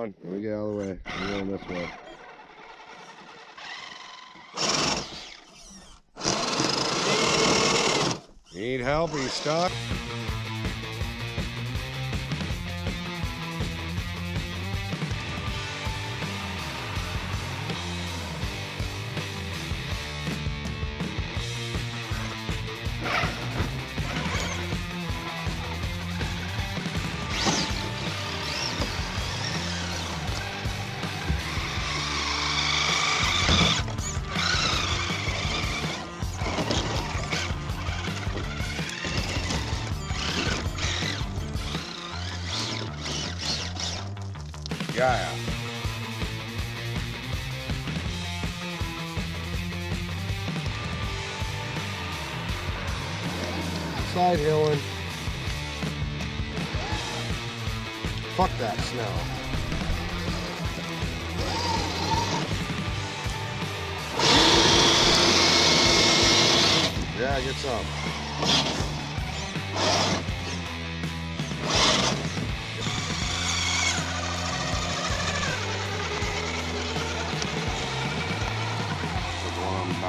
on. Let me get out of the way. I'm going this way. Need help? Are you stuck? Side hilling. Fuck that snow. Yeah, get some.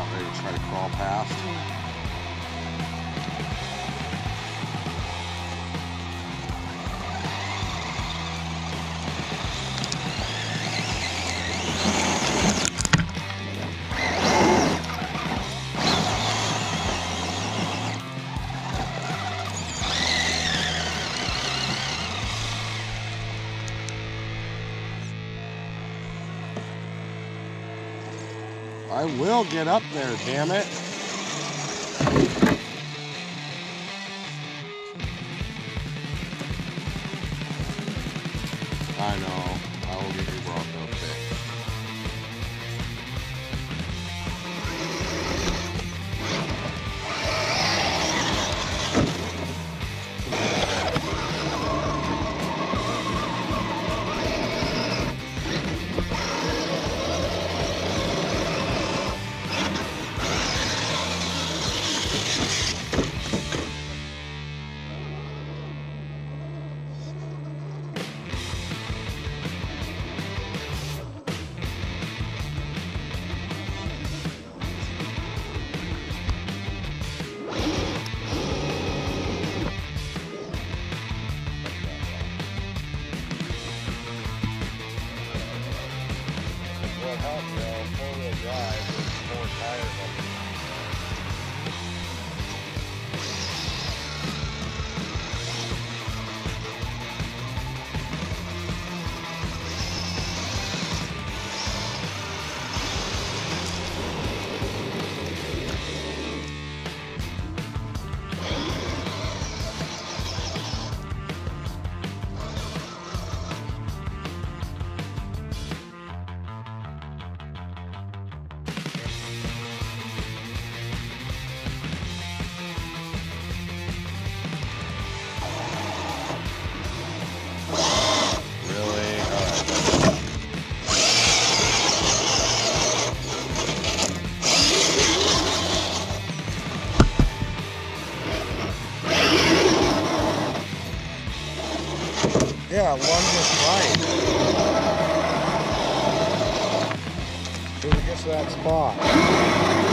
I'm ready to try to crawl past. Mm. I will get up there, damn it. Well, help, four-wheel drive with four tires on Yeah, one just right. It gets to that spot.